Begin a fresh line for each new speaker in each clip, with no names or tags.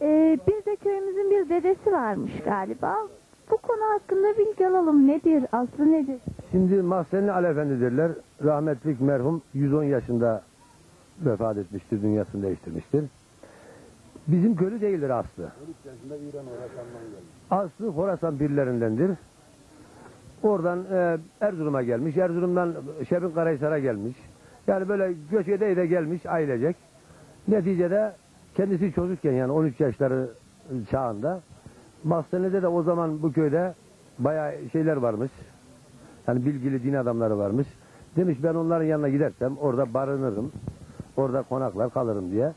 Ee, bir de köyümüzün bir dedesi varmış galiba. Bu konu hakkında bilgi alalım. Nedir? Aslı nedir?
Şimdi Mahsenli Ali Efendi derler. Rahmetlik merhum 110 yaşında vefat etmiştir, dünyasını değiştirmiştir. Bizim köylü değildir aslı. Aslı Horasan birlerindendir. Oradan e, Erzurum'a gelmiş. Erzurum'dan Şebin Karahisar'a gelmiş. Yani böyle göç ede gelmiş ailecek. Neticede kendisi çocukken yani 13 yaşları çağında Mahsenli'de de o zaman bu köyde bayağı şeyler varmış. Yani bilgili din adamları varmış. Demiş ben onların yanına gidersem orada barınırım. Orada konaklar kalırım diye.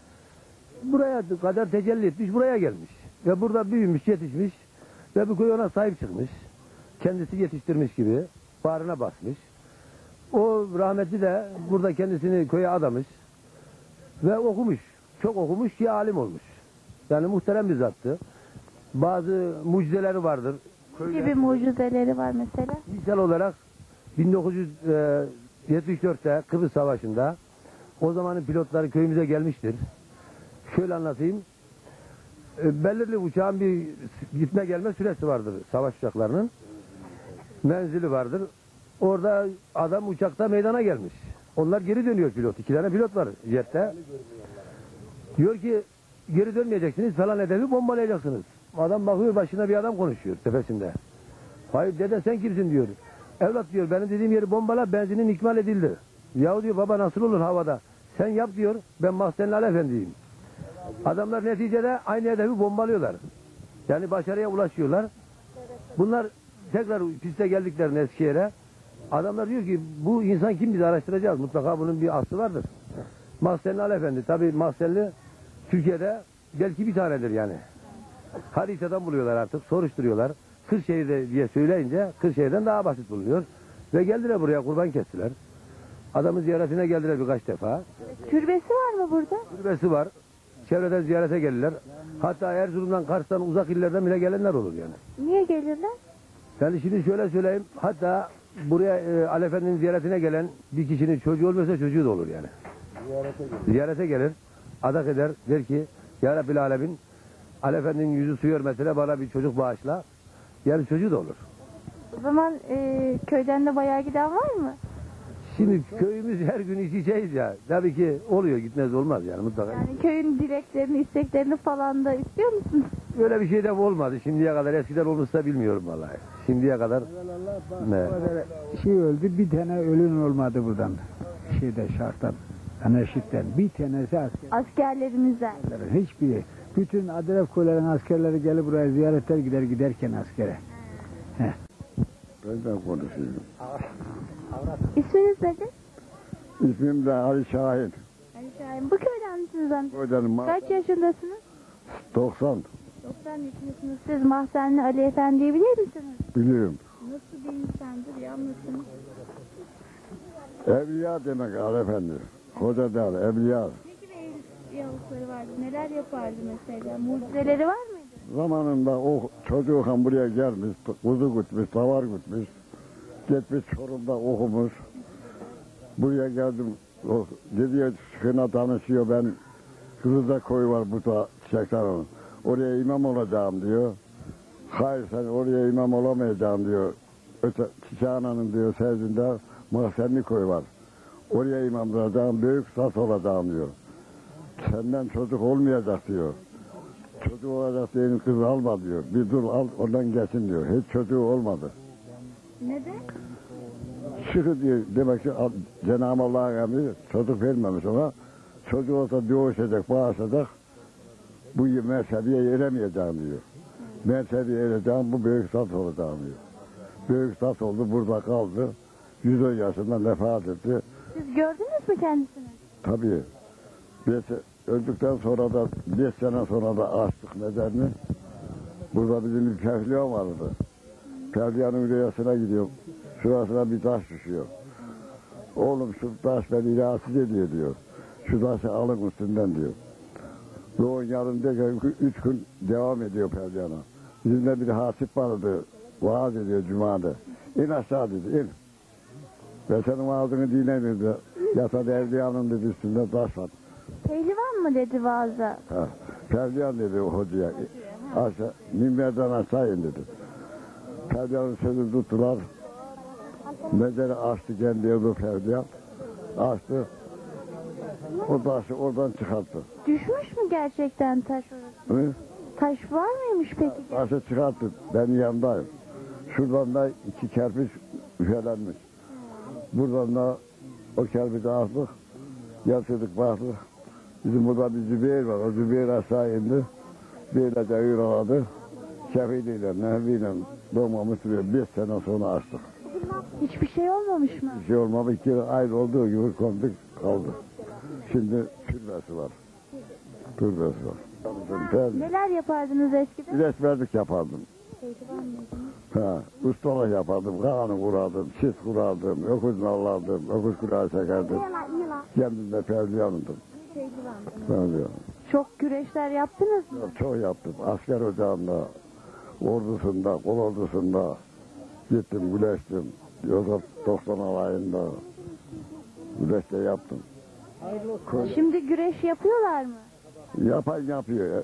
Buraya kadar tecelli etmiş buraya gelmiş. Ve burada büyümüş yetişmiş. Ve bu köy ona sahip çıkmış. Kendisi yetiştirmiş gibi bağrına basmış. O rahmetli de burada kendisini köye adamış. Ve okumuş. Çok okumuş ki alim olmuş. Yani muhterem bir zattı. Bazı mucizeleri vardır.
Ne gibi mucizeleri var mesela?
Misal olarak 1974'te Kıbrıs Savaşı'nda o zamanın pilotları köyümüze gelmiştir. Şöyle anlatayım. E, Belirli uçağın bir gitme gelme süresi vardır savaş uçaklarının. Menzili vardır. Orada adam uçakta meydana gelmiş. Onlar geri dönüyor pilot. İki tane pilot var jette. Diyor ki geri dönmeyeceksiniz falan hedefi bombalayacaksınız. Adam bakıyor başında bir adam konuşuyor tepesinde. Hayır dede sen kimsin diyor. Evlat diyor benim dediğim yeri bombala benzinin ikmal edildi. Yahu diyor baba nasıl olur havada. Sen yap diyor ben Mahsenli Ali Efendi'yim. Adamlar neticede aynı hedefi bombalıyorlar. Yani başarıya ulaşıyorlar. Bunlar tekrar piste geldiklerinde Eskişehir'e adamlar diyor ki bu insan kim biz araştıracağız. Mutlaka bunun bir aslı vardır. Mahsenli Ali Efendi. Tabi Mahsenli Türkiye'de belki bir tanedir yani. Haritadan buluyorlar artık, soruşturuyorlar. Kırşehir'de diye söyleyince Kırşehir'den daha basit bulunuyor. Ve geldiler buraya kurban kestiler. Adamın ziyaretine geldiler birkaç defa.
Türbesi var mı burada?
Türbesi var. Çevreden ziyarete gelirler. Hatta Erzurum'dan, Kars'tan, uzak illerden bile gelenler olur yani.
Niye gelirler?
Yani şimdi şöyle söyleyeyim. Hatta buraya e, Ali Efendi'nin ziyaretine gelen bir kişinin çocuğu olmasa çocuğu da olur yani. Ziyarete gelir. Adak eder. Der ki Ya Rabbil Alemin Ali Efendi'nin yüzü su hürmetine bana bir çocuk bağışla. Yani çocuğu da olur.
O zaman e, köyden de bayağı giden var mı?
Şimdi köyümüz her gün iç içeyiz ya. Tabii ki oluyor gitmez olmaz yani mutlaka.
Yani köyün dileklerini, isteklerini falan da istiyor musunuz?
Öyle bir şey de olmadı şimdiye kadar. Eskiden olmuşsa bilmiyorum vallahi. Şimdiye kadar ne?
şey öldü bir tane ölün olmadı buradan. Şeyde şarttan. Anarşikten. Bir tanesi asker.
Askerlerimizden.
Hiçbiri. Bütün Adref köylerin askerleri gelip buraya ziyaretler gider giderken askere.
Benden konuşuyorum.
İsminiz nedir?
İsmim de Ali Şahin.
Ali Şahin. Bu köyden misiniz amca?
Köydenim
Kaç yaşındasınız?
90
90 yaşındasınız. Siz Mahsenli Ali Efendi'yi bilir misiniz?
biliyorum.
Nasıl bir insandır ya anlatın.
Evliya demek Ali Efendi. Koca der, evliya.
Ne gibi yavukları vardı? Neler yapardı mesela? Mucizeleri var mıydı?
Zamanında o çocuğun buraya gelmiş, kuzu gütmüş, davar gütmüş. Gitmiş Çorum'da okumuş. Buraya geldim, o gidiyor çıkına tanışıyor ben. Kızılca koyu var burada Çiçeklerin. Oraya imam olacağım diyor. Hayır sen oraya imam olamayacaksın diyor. Öte Çiçeğana'nın diyor sezinde Mahsenli koyu var. Oraya imam olacağım, büyük sas olacağım diyor. Senden çocuk olmayacak diyor. Çocuğu olacak diyenin kız alma diyor. Bir dur al ondan geçin diyor. Hiç çocuğu olmadı.
Neden?
Çıkı diyor demek ki Cenab-ı Allah'ın emri çocuk vermemiş ona. Çocuğu olsa doğuşacak, bağışacak. Bu mezhebiye eremeyeceğim diyor. Mezhebiye ereceğim bu büyük sat olacağım diyor. Büyük sat oldu burada kaldı. 110 yaşında vefat etti.
Siz gördünüz mü kendisini?
Tabii. Beş, öldükten sonra da 5 sene sonra da açtık mezarını. Burada bizim bir pevliyan vardı. Pevliyanın rüyasına gidiyor. Şurasına bir taş düşüyor. Oğlum şu taş beni rahatsız ediyor diyor. Şu taşı alın üstünden diyor. Doğun yarındayken üç gün devam ediyor Pevliyan'a. Bizimde bir hasip vardı. Vaaz ediyor Cuma'da. İn aşağı dedi in. Ve senin vaazını dinleyin dedi. Yasada evliyanın dedi üstünde taş var.
Pehlivan mı dedi vaazda?
Ha. Pevliyan dedi o hocaya. Aşağı, minberden aşağı in dedi. Pevliyanın sözünü tuttular. Mezarı açtı kendi yolu Pevliyan. Açtı. O taşı oradan çıkarttı.
Düşmüş mü gerçekten taş orası?
Hı?
Taş var mıymış peki?
Taşı çıkarttı. Ben yanındayım. Şuradan da iki kerpiç üfelenmiş. Buradan da o kerpiçi attık. Yatırdık baktık. Bizim burada bir Zübeyir var. O Zübeyir aşağı indi. Böylece yürüladı. Şefidiyle, Nehvi'yle doğmamız sürüyor. Beş sene sonra açtık.
Hiçbir şey olmamış mı?
Bir şey olmadı. İki ayrı olduğu gibi konduk kaldı. Şimdi türbesi var. Türbesi var. Ben
Neler yapardınız eskiden?
resmerlik yapardım. Ha, ustalık yapardım, kanı kurardım, çiz kurardım, öküz nallardım, öküz kulağı çekerdim. Kendimde pevliyanımdım. Pevliyan.
Çok güreşler yaptınız mı?
Çok yaptım. Asker ocağında, ordusunda, kol ordusunda gittim, güleştim. Yozgat 90 alayında güleşte yaptım.
Şimdi güreş yapıyorlar mı?
Yapan yapıyor.